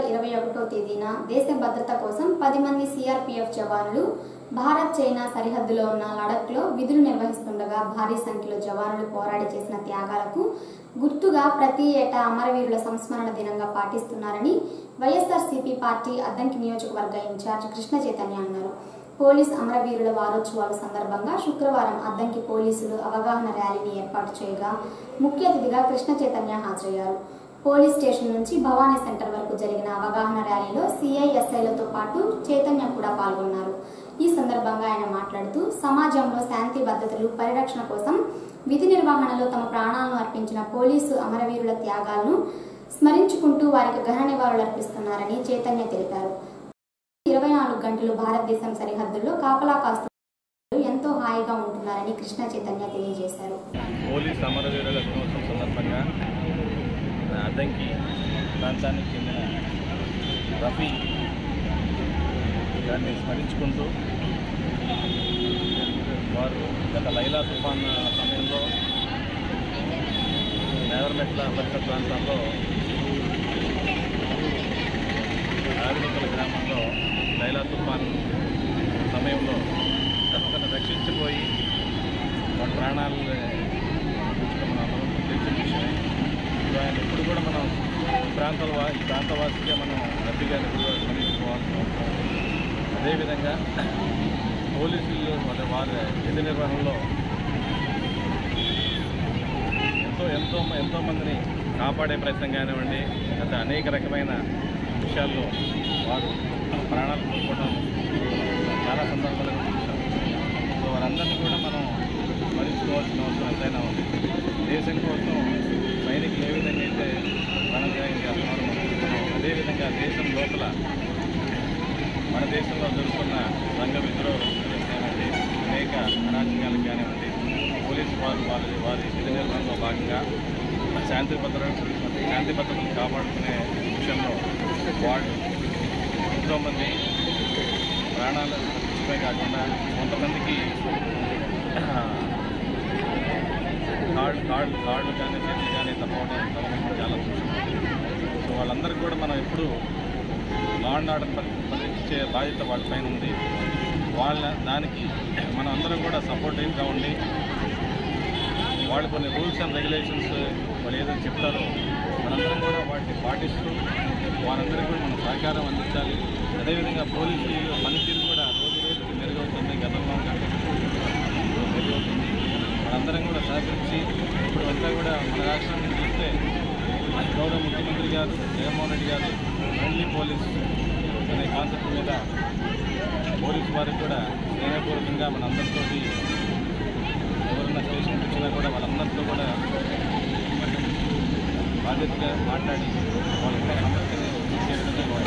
October ఇరవై ఒకటో తేదీన దేశ భద్రత కోసం పది మంది సిఆర్పిఎఫ్ జవాన్లు భారత్ చైనా సరిహద్దులో ఉన్న లడఖ్లో విధులు నిర్వహిస్తుండగా భారీ సంఖ్యలో జవానులు పోరాడి చేసిన త్యాగాలకు గుర్తుగా ప్రతి ఏటా అమరవీరుల సంస్మరణ దినంగా పాటిస్తున్నారని వైఎస్ఆర్సీపీ పార్టీ అద్దంకి నియోజకవర్గ ఇన్ఛార్జ్ కృష్ణ చైతన్య అన్నారు. పోలీస్ అమరవీరుల వారోత్సవాల సందర్భంగా శుక్రవారం అద్దంకి పోలీసులు అవగాహన ర్యాలీని ఏర్పాటు చేయగా ముఖ్య అతిథిగా కృష్ణ చైతన్య హాజరయ్యారు. పోలీస్ స్టేషన్ నుంచి భవానీ సెంటర్ వరకు జరిగిన అవగాహన ర్యాలీలో సిఐఎస్ఐలతో పాటు చైతన్య కూడా పాల్గొన్నారు. ఈ సందర్భంగా ఆయన మాట్లాడుతూ సమాజంలో శాంతి భద్రతలు పరిరక్షణ కోసం విధి నిర్వహణలో తమ ప్రాణాలను అర్పించిన పోలీసు అమరవీరుల త్యాగాలను స్మరించుకుంటూ వారికి ఘన నివాళులు అర్పిస్తున్నారని చైతన్య తెలిపారు. ఇరవై నాలుగు గంటలు భారతదేశం సరిహద్దుల్లో కాపలా కాస్తూ ఎంతో హాయిగా ఉంటున్నారని కృష్ణ చైతన్య తెలియజేశారు. పోలీస్ అమరవీరుల దినోత్సవం సందర్భంగా అద్దంకి ప్రాంతానికి చెందిన రఫీ దాన్ని స్మరించుకుంటూ వారు గత లైలా తుఫాన్ సమయంలో నేవర్మెట్ల అంబేద్కర్ ప్రాంతంలో ఆదినికల గ్రామంలో లైలా తుఫాన్ సమయంలో తనకను రక్షించిపోయి వాళ్ళ ప్రాణాలు ఉంచుకున్నాము తెలిసిన విషయమే. ఆయన ఎప్పుడు కూడా మనం ప్రాంతాల వా ఈ ప్రాంతవాసిగా మనం రఫీ గారిని ఎప్పుడు కూడా స్మరించుకోవాల్సిన అవసరం అదేవిధంగా పోలీసులు వాళ్ళ వారి విధి నిర్వహణలో ఎంతో ఎంతో ఎంతో మందిని కాపాడే ప్రయత్నం కానివ్వండి అది అనేక రకమైన విషయాల్లో వారు ప్రాణాలు కోల్పోవడం చాలా సందర్భాలు సో వారందరినీ కూడా మనం స్మరించుకోవాల్సిన అవసరం ఎంతైనా ఉంది. దేశం కోసం సైనికులు ఏ విధంగా అయితే ప్రాణత్యాగం మనం అదేవిధంగా దేశం లోపల మన దేశంలో జరుగుతున్న రంగ విద్రోహం కానివ్వండి అనేక అరాచకాలు కానివ్వండి పోలీసు వారు వారి వారి విధి భాగంగా శాంతి భద్ర శాంతి భద్రతను కాపాడుకునే విషయంలో వాళ్ళు ఎంతోమంది ప్రాణాలు ఖర్చుపై కాకుండా కొంతమందికి కార్డు కార్డు కార్డు కానీ చేతులు కానీ తప్పవడం చాలా సో వాళ్ళందరికీ కూడా మనం ఎప్పుడు లా అండ్ ఆర్డర్ పరిరక్షించే బాధ్యత వాళ్ళపైన ఉంది. వాళ్ళ దానికి మనం అందరం కూడా సపోర్టివ్గా ఉండి వాళ్ళు కొన్ని రూల్స్ అండ్ రెగ్యులేషన్స్ వాళ్ళు ఏదో చెప్తారో మనందరం కూడా వాటిని పాటిస్తూ వారందరికీ కూడా మనం సహకారం అందించాలి. అదేవిధంగా పోలీసులు పనితీరు కూడా రోజు రోజుకి మెరుగవుతుంది. గతంలో మెరుగవుతుంది. మనందరం కూడా సహకరించి ఇప్పుడు అంతా కూడా మన రాష్ట్రాన్ని చూస్తే గౌరవ ముఖ్యమంత్రి గారు జగన్మోహన్ రెడ్డి గారు ఫ్రెండ్లీ పోలీస్ అనే కాన్సెప్ట్ మీద పోలీస్ వారికి కూడా స్నేహపూర్వకంగా మనందరితో ఎవరైనా స్టేషన్కి వచ్చినా కూడా వాళ్ళందరితో కూడా బాధ్యతగా మాట్లాడి వాళ్ళకి సమస్యని చేస్తున్నారు.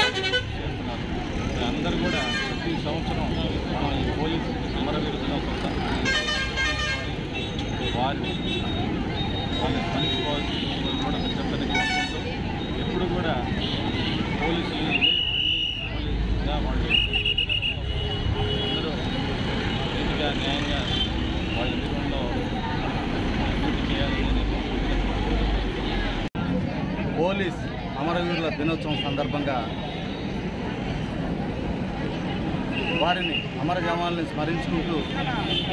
అందరూ కూడా ప్రతి సంవత్సరం మనం ఈ పోలీస్ అమరవీరు దినోత్సవం వారిని వాళ్ళని స్మరించుకోవాల్సి కూడా పెద్దగా కోరుకుంటూ ఎప్పుడు కూడా పోలీసులు అందరూ నీతిగా న్యాయంగా వాళ్ళ నిర్వహణలో చేయాలని పోలీస్ అమరవీరుల దినోత్సవం సందర్భంగా వారిని అమర జవాన్లను స్మరించుకుంటూ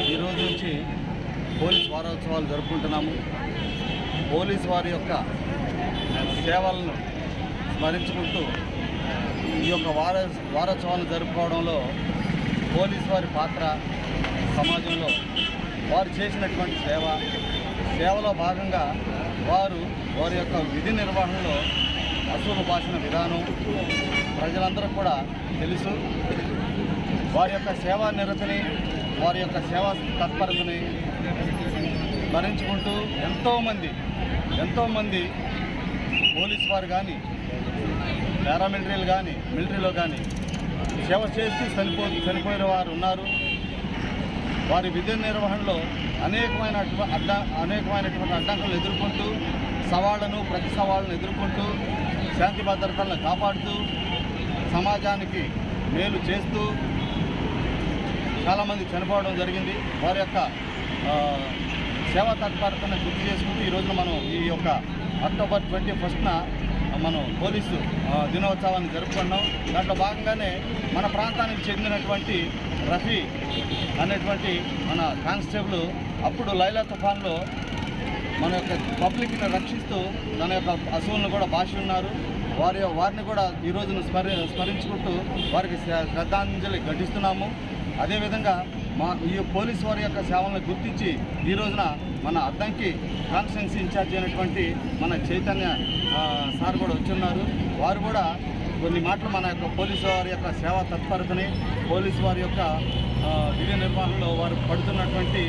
ఈరోజు నుంచి పోలీస్ వారోత్సవాలు జరుపుకుంటున్నాము. పోలీస్ వారి యొక్క సేవలను స్మరించుకుంటూ ఈ యొక్క వార వారోత్సవాన్ని జరుపుకోవడంలో పోలీస్ వారి పాత్ర సమాజంలో వారు చేసినటువంటి సేవ. సేవలో భాగంగా వారు వారి యొక్క విధి నిర్వహణలో అసూలు పాసిన విధానం ప్రజలందరూ కూడా తెలుసు. వారి యొక్క సేవా నిరతిని వారి యొక్క సేవా తత్పరతని భరించుకుంటూ ఎంతోమంది ఎంతోమంది పోలీస్ వారు కానీ పారామిలిటరీలు కానీ మిలిటరీలో కానీ సేవ చేసి చనిపో చనిపోయిన వారు ఉన్నారు. వారి విద్య నిర్వహణలో అనేకమైన అడ్డ అనేకమైనటువంటి అడ్డంకులను ఎదుర్కొంటూ సవాళ్ళను ప్రతి సవాళ్ళను ఎదుర్కొంటూ శాంతి భద్రతలను కాపాడుతూ సమాజానికి మేలు చేస్తూ చాలామంది చనిపోవడం జరిగింది. వారి యొక్క సేవా తత్పరతను గుర్తు చేసుకుంటూ ఈ రోజున మనం ఈ యొక్క అక్టోబర్ ట్వంటీ ఫస్ట్న మనం పోలీసు దినోత్సవాన్ని జరుపుకున్నాం. దాంట్లో భాగంగానే మన ప్రాంతానికి చెందినటువంటి రఫీ అనేటువంటి మన కానిస్టేబుల్ అప్పుడు లైలా తుఫాన్లో మన యొక్క పబ్లిక్ని రక్షిస్తూ తన యొక్క అసువులను కూడా భాష ఉన్నారు వారి వారిని కూడా ఈ రోజున స్మరి స్మరించుకుంటూ వారికి శ్ర- శ్రద్ధాంజలి ఘటిస్తున్నాము. అదేవిధంగా మా ఈ పోలీసు వారి యొక్క సేవలను గుర్తించి ఈ రోజున మన అద్దంకి కాన్స్టిట్యున్సీ ఇన్ఛార్జ్ అయినటువంటి మన చైతన్య సార్ కూడా వచ్చున్నారు. వారు కూడా కొన్ని మాటలు మన యొక్క పోలీసు వారి యొక్క సేవా తత్పరతని పోలీసు వారి యొక్క విధి నిర్వహణలో వారు పడుతున్నటువంటి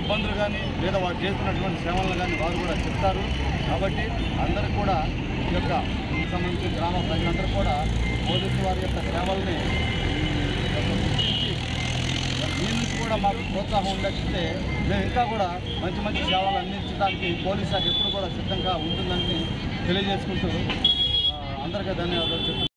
ఇబ్బందులు కానీ లేదా వారు చేస్తున్నటువంటి సేవలను కానీ వారు కూడా చెప్తారు. కాబట్టి అందరూ కూడా ఈ యొక్క సంబంధించిన గ్రామ ప్రజలందరూ కూడా పోలీసు వారి యొక్క సేవల్ని ఉమ్, గుర్తించి ఇంకా మాకు ప్రోత్సాహం ఉండకపోతే మేము ఇంకా కూడా మంచి మంచి సేవలు అందించడానికి పోలీస్ శాఖ ఎప్పుడు కూడా సిద్ధంగా ఉంటుందని తెలియజేసుకుంటూ అందరికీ ధన్యవాదాలు చెప్తున్నాను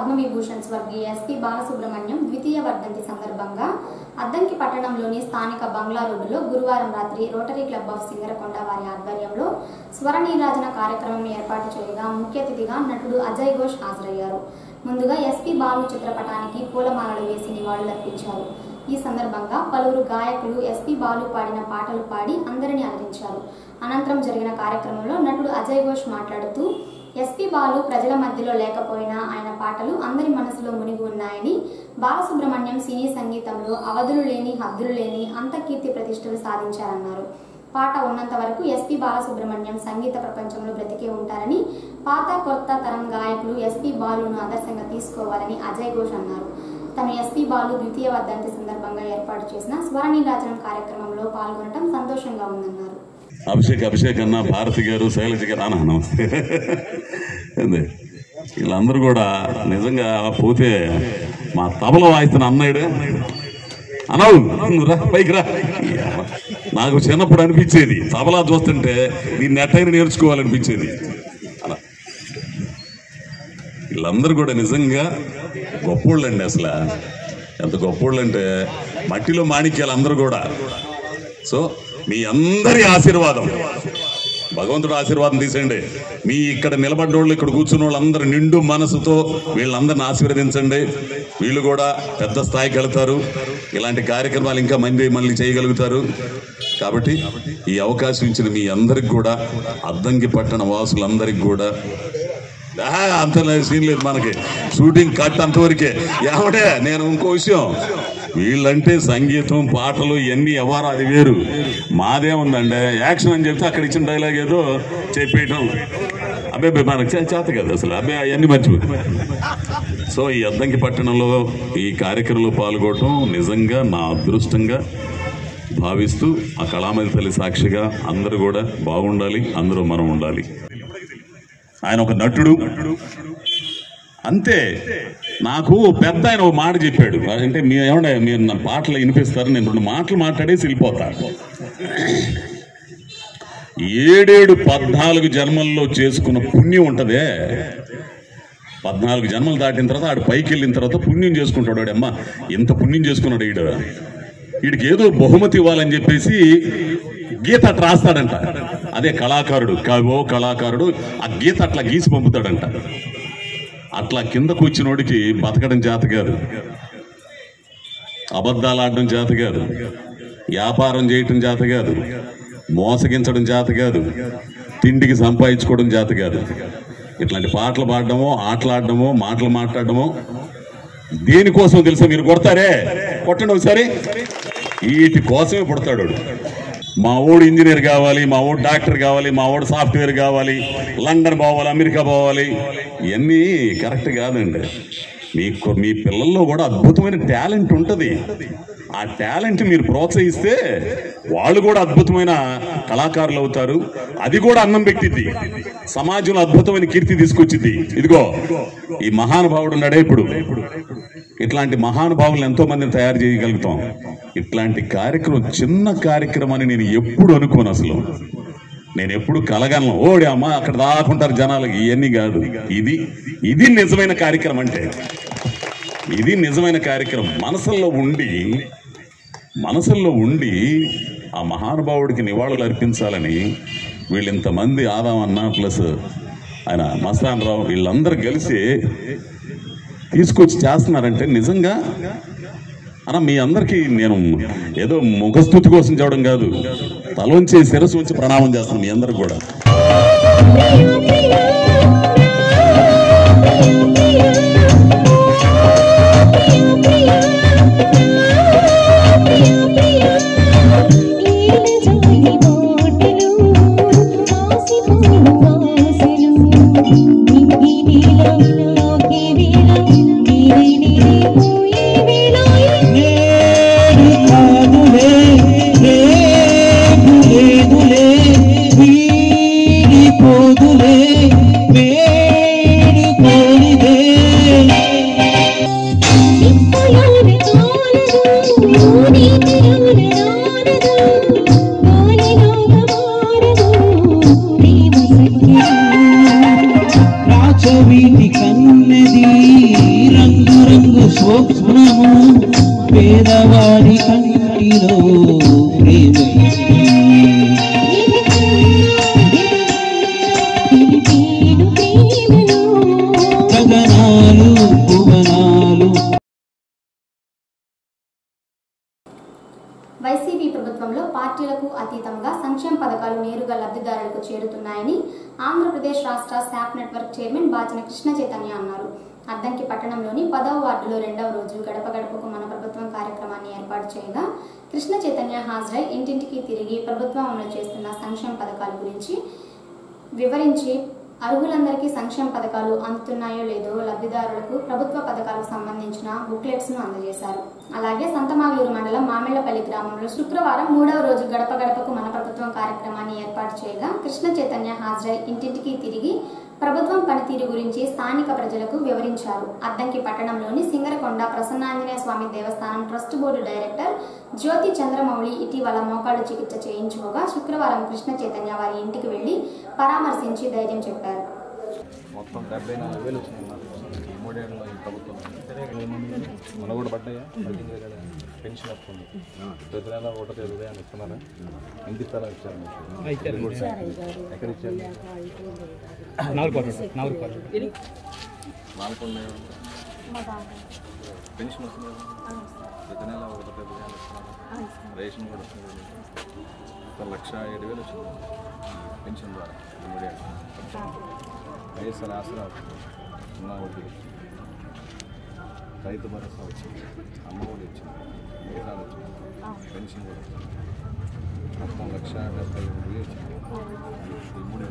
పద్మవిభూషణ్ స్వర్గీయ ఎస్పీ బాలసుబ్రహ్మణ్యం ద్వితీయ వర్ధంతి సందర్భంగా అద్దంకి పట్టణంలోని స్థానిక బంగ్లా రోడ్డులో గురువారం రాత్రి రోటరీ క్లబ్ ఆఫ్ సింగరకొండ వారి ఆధ్వర్యంలో స్వర నీరాజన కార్యక్రమం ఏర్పాటు చేయగా ముఖ్య అతిథిగా నటుడు అజయ్ ఘోష్ హాజరయ్యారు. ముందుగా ఎస్పి బాలు చిత్రపటానికి పూలమాలలు వేసి నివాళులర్పించారు. ఈ సందర్భంగా పలువురు గాయకులు ఎస్పి బాలు పాడిన పాటలు పాడి అందరినీ అలరించారు. అనంతరం జరిగిన కార్యక్రమంలో నటుడు అజయ్ ఘోష్ మాట్లాడుతూ ఎస్పి బాలు ప్రజల మధ్యలో లేకపోయినా ఆయన పాటలు అందరి మనసులో మునిగి ఉన్నాయని బాలసుబ్రహ్మణ్యం సినీ సంగీతంలో అవధులు లేని హద్దులు లేని అంతకీర్తి ప్రతిష్టలు సాధించారన్నారు. పాట ఉన్నంత వరకు ఎస్పి బాలసుబ్రహ్మణ్యం సంగీత ప్రపంచంలో బ్రతికే ఉంటారని పాత కొత్త తరం గాయకులు ఎస్పి బాలును ఆదర్శంగా తీసుకోవాలని అజయ్ ఘోష్ అన్నారు. తను ఎస్పి బాలు ద్వితీయ వర్ధంతి సందర్భంగా ఏర్పాటు చేసిన స్వరనీరాజనం కార్యక్రమంలో పాల్గొనడం సంతోషంగా ఉందన్నారు. అభిషేక్ అభిషేక్ అన్న భారతి గారు శైలజ గారు అన్న నమస్తే. ఏంది? వీళ్ళందరూ కూడా నిజంగా పోతే మా తబల వాయిస్తున్న అన్నాడు అనవు రా పైకి రా. నాకు చిన్నప్పుడు అనిపించేది తబలా చూస్తుంటే దీన్ని ఎట్టయినా నేర్చుకోవాలనిపించేది. అలా. వీళ్ళందరూ కూడా నిజంగా గొప్పోళ్ళండి అసలు. ఎంత గొప్పోళ్ళంటే మట్టిలో మాణిక్యాలు అందరూ కూడా. సో మీ అందరి ఆశీర్వాదం. భగవంతుడు ఆశీర్వాదం తీసేయండి. మీ ఇక్కడ నిలబడ్డ వాళ్ళు ఇక్కడ కూర్చున్న వాళ్ళందరూ నిండు మనసుతో వీళ్ళందరిని ఆశీర్వదించండి. వీళ్ళు కూడా పెద్ద స్థాయికి వెళతారు. ఇలాంటి కార్యక్రమాలు ఇంకా మంది మళ్ళీ చేయగలుగుతారు. కాబట్టి ఈ అవకాశం ఇచ్చిన మీ అందరికి కూడా అద్దంకి పట్టణ వాసులందరికి కూడా. అంత లేదు, సీన్ లేదు మనకి. షూటింగ్ కట్ అంతవరకే. ఏమంటే నేను ఇంకో విషయం. వీళ్ళంటే సంగీతం పాటలు ఇవన్నీ ఎవరు అది వేరు. మాదే ఉందండి. యాక్షన్ అని చెప్తే అక్కడ ఇచ్చిన డైలాగ్ ఏదో చెప్పేయటం. అబ్బే మనకు చేత కదా అసలు. అబ్బే అవన్నీ మర్చిపోయి సో ఈ అద్దంకి పట్టణంలో ఈ కార్యక్రమంలో పాల్గొనడం నిజంగా నా అదృష్టంగా భావిస్తూ ఆ కళామతి తల్లి సాక్షిగా అందరూ కూడా బాగుండాలి అందరూ మనం ఉండాలి. ఆయన ఒక నటుడు. అంతే. నాకు పెద్ద ఆయన ఒక మాట చెప్పాడు. అంటే మీరు ఏమన్నా మీరు నా పాటలు వినిపిస్తారు నేను రెండు మాటలు మాట్లాడేసి వెళ్ళిపోతా. ఏడేడు పద్నాలుగు జన్మల్లో చేసుకున్న పుణ్యం ఉంటదే. పద్నాలుగు జన్మలు దాటిన తర్వాత ఆడు పైకి వెళ్ళిన తర్వాత పుణ్యం చేసుకుంటాడు ఆడమ్మ అమ్మ ఇంత పుణ్యం చేసుకున్నాడు ఈడు. వీడికి ఏదో బహుమతి ఇవ్వాలని చెప్పేసి గీత అట్లా రాస్తాడంట. అదే కళాకారుడు. కవో కళాకారుడు ఆ గీత అట్లా గీసి పంపుతాడంట. అట్లా కింద కూర్చున్నోడికి బతకడం జాత కాదు. అబద్ధాలు ఆడడం జాత కాదు. వ్యాపారం చేయటం జాత కాదు. మోసగించడం జాత కాదు. తిండికి సంపాదించుకోవడం జాత కాదు. ఇట్లాంటి పాటలు పాడడమో ఆటలాడడమో మాటలు మాట్లాడడమో దేనికోసం తెలుసా మీరు కొడతారే? కొట్టండి ఒకసారి. వీటి కోసమే పుడతాడు మా ఊడు ఇంజనీర్ కావాలి మా ఊడు డాక్టర్ కావాలి మా ఊడు సాఫ్ట్వేర్ కావాలి లండన్ పోవాలి అమెరికా పోవాలి ఇవన్నీ కరెక్ట్ కాదండి. మీకు మీ పిల్లల్లో కూడా అద్భుతమైన టాలెంట్ ఉంటుంది. ఆ టాలెంట్ మీరు ప్రోత్సహిస్తే వాళ్ళు కూడా అద్భుతమైన కళాకారులు అవుతారు. అది కూడా అన్నం పెట్టిద్ది. సమాజంలో అద్భుతమైన కీర్తి తీసుకొచ్చింది ఇదిగో ఈ మహానుభావుడు ఉన్నాడే ఇప్పుడు. ఇట్లాంటి మహానుభావులను ఎంతో మందిని తయారు చేయగలుగుతాం. ఇట్లాంటి కార్యక్రమం చిన్న కార్యక్రమాన్ని నేను ఎప్పుడు అనుకోను అసలు. నేను ఎప్పుడు కలగలను. ఓడి అమ్మ అక్కడ దాకుంటారు జనాలకి ఇవన్నీ కాదు. ఇది ఇది నిజమైన కార్యక్రమం అంటే. ఇది నిజమైన కార్యక్రమం. మనసుల్లో ఉండి మనసుల్లో ఉండి ఆ మహానుభావుడికి నివాళులు అర్పించాలని వీళ్ళింతమంది ఆదామన్న ప్లస్ ఆయన మస్తాన్ రావు వీళ్ళందరూ కలిసి తీసుకొచ్చి చేస్తున్నారంటే నిజంగా అన్న మీ అందరికీ నేను ఏదో ముఖస్థుతి కోసం చూడడం కాదు తలోంచి శిరస్సు ఉంచి ప్రణామం చేస్తాను మీ అందరికి కూడా. పథకాలు నేరుగా లబ్ధిదారులకు చేరుతున్నాయని ఆంధ్రప్రదేశ్ రాష్ట్ర SAAP network chairman Bachina Krishna Chaitanya అన్నారు. అద్దంకి పట్టణంలోని పదవ వార్డులో రెండవ రోజు గడప గడపకు మన ప్రభుత్వం కార్యక్రమాన్ని ఏర్పాటు చేయగా కృష్ణ చైతన్య హాజరై ఇంటింటికి తిరిగి ప్రభుత్వం అమలు చేస్తున్న సంక్షేమ పథకాల గురించి వివరించి అర్హులందరికీ సంక్షేమ పథకాలు అందుతున్నాయో లేదో లబ్ధిదారులకు ప్రభుత్వ పథకాలకు సంబంధించిన బుక్లెట్స్ను అందజేశారు. అలాగే సంతమాగలూరు మండలం మామిళ్ళపల్లి గ్రామంలో శుక్రవారం మూడవ రోజు గడప గడపకు మన ప్రభుత్వం కార్యక్రమాన్ని ఏర్పాటు చేయగా కృష్ణ చైతన్య హాజరై ఇంటింటికి తిరిగి ప్రభుత్వం పనితీరు గురించి స్థానిక ప్రజలకు వివరించారు. అద్దంకి పట్టణంలోని సింగరకొండ ప్రసన్నాంజనేయ స్వామి దేవస్థానం trust board director Jyothi Chandramouli ఇటీవల మోకాళ్ళు చికిత్స చేయించుకోగా శుక్రవారం కృష్ణ చైతన్య వారి ఇంటికి వెళ్ళి పరామర్శించి ధైర్యం చెప్పారు. మొత్తం నాలుగు నాకు ఈ ప్రభుత్వం మన కూడా పడ్డాయా? పెన్షన్ వస్తుంది. ప్రతి నెల ఒకటో తేదీ ఉదయాన్ని ఇస్తున్నారా? ఇంటి స్థలం ఇచ్చారు. ఎక్కడ ఇచ్చారు? నాలుగు పెన్షన్ వస్తుంది? ప్రతి నెల ఒకటో తేదీ ఉదయాన్ని ఇస్తున్నారు? రేషన్ కూడా వస్తుంది. ఒక లక్ష ఏడు వేలు వచ్చింది. పెన్షన్ ద్వారా. మూడేళ్ళు వైఎస్ఆర్ ఆసరా వచ్చింది సున్నా వడ్డీ రైతు భరోసా వచ్చింది అమ్మఒడి వచ్చింది మిగతాలు వచ్చింది పెన్షన్ కూడా వచ్చింది మొత్తం లక్ష డెబ్బై ఐదు వేలు వచ్చింది ఈ మూడే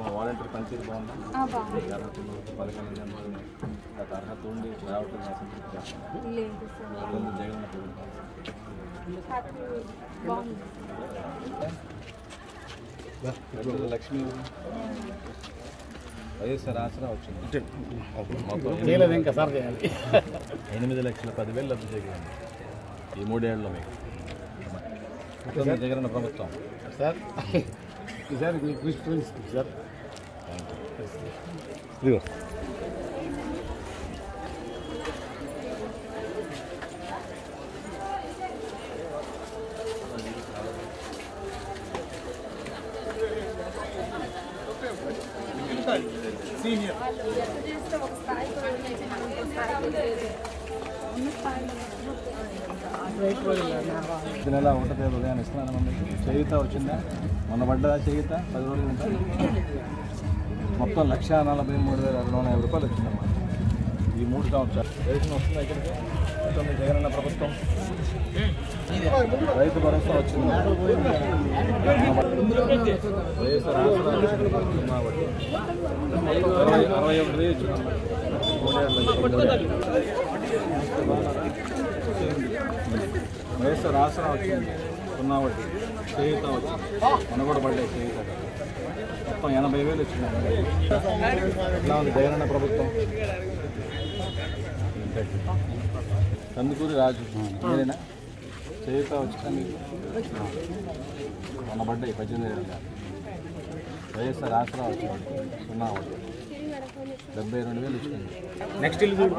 మా వాలంటీర్ పనితీరు బాగుంది మీకు అర్హత ఉంది, పథకాలు అన్నీ అందుతున్నాయి గత అర్హత ఉండి రావటం అసంతృప్తి చేస్తాను ఇబ్బంది జగన్ ప్రభుత్వం. ఇప్పుడు లక్ష్మి వైఎస్ఆర్ ఆసరా వచ్చింది. మొత్తం ఇంకా సార్ చేయాలి. ఎనిమిది లక్షల పదివేలు లబ్ధి జరిగింది. ఈ మూడేళ్ళలో మీకు. జగన్ ప్రభుత్వం. సార్ ఈసారి మీకు సార్. సీనియర్. ఈ నెల ఒకటో ఉదయాన్ని ఇస్తున్నాను మమ్మల్ని చేయుత వచ్చిందా? మొన్న పడ్డదా చేయుత? పది రోజులు ఉంటుంది మొత్తం లక్ష నలభై మూడు వేల రెండు వందల యాభై రూపాయలు వచ్చిందమ్మా. ఈ మూడు సంవత్సరాలు. రేషన్ వస్తుందా ఇక్కడికి? వస్తుంది జగనన్న ప్రభుత్వం. రైతు భరోసా వచ్చింది. వైఎస్ఆర్ కాబట్టి అరవై అరవై ఒకటి వైఎస్ఆర్ ఆసరా వచ్చింది. సున్నా వడ్డీ చేయుత వచ్చింది. మన కూడా పడ్డాయి చేయుత. మొత్తం ఎనభై వేలు వచ్చింది ఎలా ఉంది జగనన్న ప్రభుత్వం? కందుకూరి రాజు. మీరేనా? చేయుత వచ్చిందా మీకు. మన పడ్డాయి పద్దెనిమిది వేలు వైఎస్ఆర్ ఆసరా వచ్చింది సున్నా వడ్డీ డెబ్బై రెండు వేలు వచ్చింది నెక్స్ట్ ఇల్లు చూడు.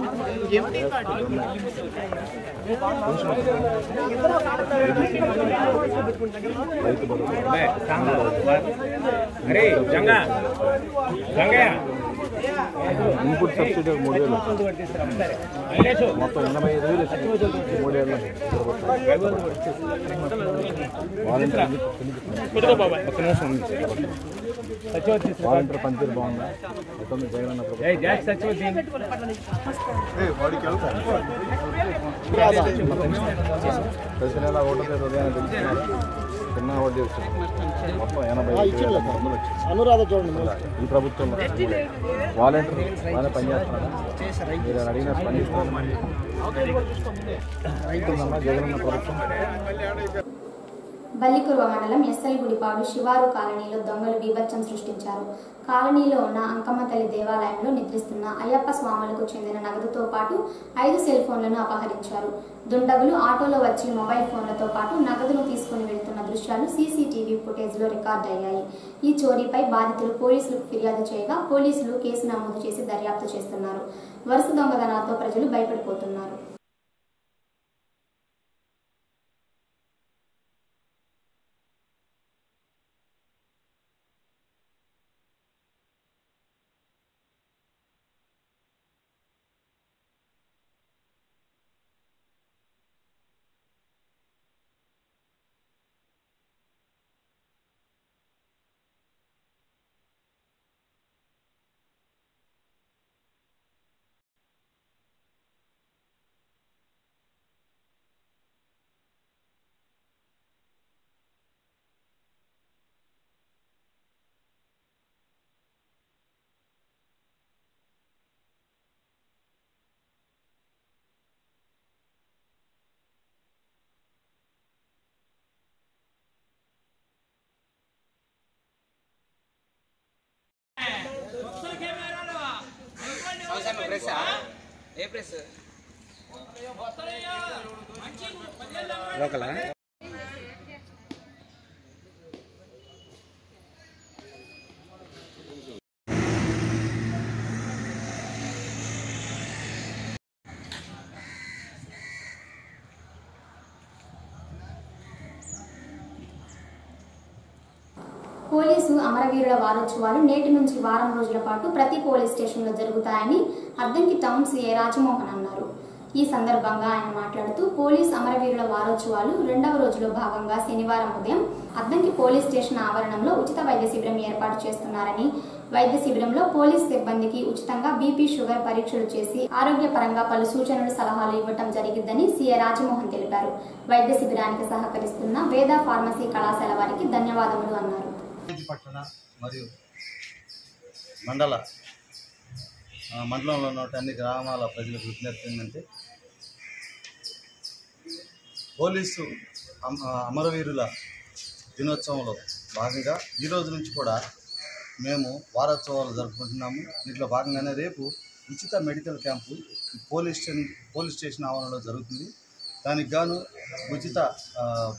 రైతు ఇన్పుట్ సబ్సిడీ మూడు వేలు మొత్తం ఎనభై ఐదు వేలు వచ్చింది మూడేళ్ళు వాలంటీర్ పనితీరు బాగుందా? మొత్తం జగనన్న ప్రతి నెల ఒకటో తేదీ ఉదయాన్నే తెలుస్తున్నారు చిన్న వడ్డీ వచ్చింది మొత్తం ఎనభై వచ్చింది. అనురాధ చూడండి ఈ ప్రభుత్వంలో వాలంటీర్ బాగా పనిచేస్తున్నారు మీరు అడిగిన స్పందిస్తున్నారు జగనన్న ప్రభుత్వం. బల్లికురువ మండలం ఎస్ఎల్గుడిపాడు శివారు కాలనీలో దొంగలు బీభత్సం సృష్టించారు. కాలనీలో ఉన్న అంకమ్మ తల్లి దేవాలయంలో నిద్రిస్తున్న అయ్యప్ప స్వాములకు చెందిన నగదుతో పాటు ఐదు సెల్ ఫోన్లను అపహరించారు. దుండగులు ఆటోలో వచ్చి మొబైల్ ఫోన్లతో పాటు నగదును తీసుకుని వెళ్తున్న దృశ్యాలు సీసీటీవీ ఫుటేజ్లో రికార్డ్ అయ్యాయి ఈ చోరీపై బాధితులు పోలీసులకు ఫిర్యాదు చేయగా పోలీసులు కేసు నమోదు చేసి దర్యాప్తు చేస్తున్నారు. వరుస దొంగతనాలతో ప్రజలు భయపడిపోతున్నారు. పోలీసు అమరవీరుల వారోత్సవాలు నేటి నుంచి వారం రోజుల పాటు ప్రతి పోలీస్ స్టేషన్లో జరుగుతాయని అద్దంకి టౌన్ సీఏ రాజమోహన్ అన్నారు. ఈ సందర్భంగా ఆయన మాట్లాడుతూ పోలీస్ అమరవీరుల వారోత్సవాలు రెండవ రోజులో భాగంగా శనివారం ఉదయం అద్దంకి పోలీస్ స్టేషన్ ఆవరణంలో ఉచిత వైద్య శిబిరం ఏర్పాటు చేస్తున్నారని వైద్య శిబిరంలో పోలీస్ సిబ్బందికి ఉచితంగా బీపీ షుగర్ పరీక్షలు చేసి ఆరోగ్యపరంగా పలు సూచనలు సలహాలు ఇవ్వటం జరిగిందని సీఏ రాజమోహన్ తెలిపారు. వైద్య శిబిరానికి సహకరిస్తున్న వేద ఫార్మసీ కళాశాల వారికి ధన్యవాదములు అన్నారు. మరియు మండల మండలంలో ఉన్న అన్ని గ్రామాల ప్రజలకు విజ్ఞప్తి ఏంటంటే పోలీసు అమ- అమరవీరుల దినోత్సవంలో భాగంగా ఈ రోజు నుంచి కూడా మేము వారోత్సవాలు జరుపుకుంటున్నాము. దీంట్లో భాగంగానే రేపు ఉచిత medical camp police station police station ఆవరణలో జరుగుతుంది. దానికి గాను ఉచిత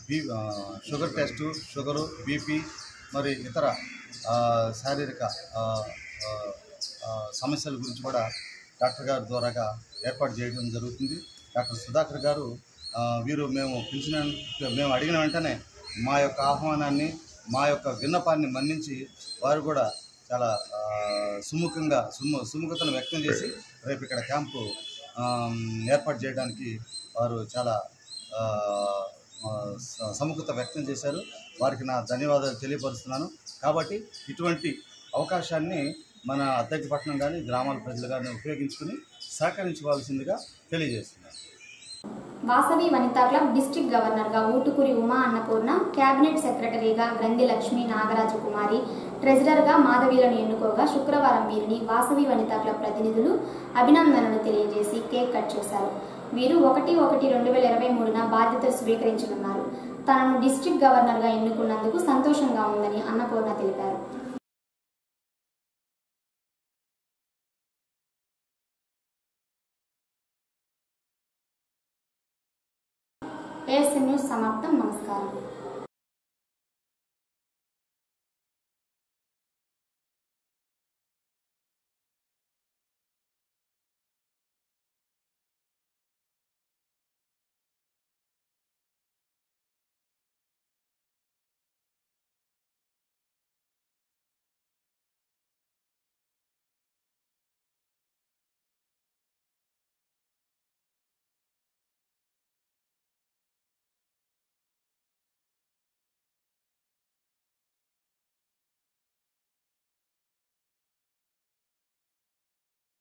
B sugar test sugar BP మరి ఇతర శారీరక సమస్యల గురించి కూడా డాక్టర్ గారి ద్వారాగా ఏర్పాటు చేయడం జరుగుతుంది. డాక్టర్ సుధాకర్ గారు వీరు మేము పిలిచిన మేము అడిగిన వెంటనే మా యొక్క ఆహ్వానాన్ని మా యొక్క విన్నపాన్ని మన్నించి వారు కూడా చాలా సుముఖంగా సుము సుముఖతను వ్యక్తం చేసి రేపు ఇక్కడ క్యాంపు ఏర్పాటు చేయడానికి వారు చాలా సముఖత వ్యక్తం చేశారు. వారికి నా ధన్యవాదాలు తెలియపరుస్తున్నాను. కాబట్టి ఇటువంటి అవకాశాన్ని మన అద్దెకపట్నం కానీ గ్రామాల ప్రజలు కానీ ఉపయోగించుకుని సహకరించవలసిందిగా తెలియజేస్తున్నాను. వాసవి వనితా క్లబ్ డిస్ట్రిక్ట్ గవర్నర్గా ఊటుకూరి ఉమా అన్నపూర్ణ క్యాబినెట్ సెక్రటరీగా గ్రంథి లక్ష్మి నాగరాజు కుమారి ట్రెజరర్గా మాధవీలను ఎన్నుకోగా శుక్రవారం వీరిని వాసవి వనితా క్లబ్ ప్రతినిధులు అభినందనలు తెలియజేసి కేక్ కట్ చేశారు. వీరు ఒకటి ఒకటి రెండు వేల ఇరవై మూడున బాధ్యతలు స్వీకరించనున్నారు. తనను డిస్ట్రిక్ట్ గవర్నర్గా ఎన్నుకున్నందుకు సంతోషంగా ఉందని అన్నపూర్ణ తెలిపారు. ఏఎస్ఎన్ న్యూస్ సమాప్తం. నమస్కారం.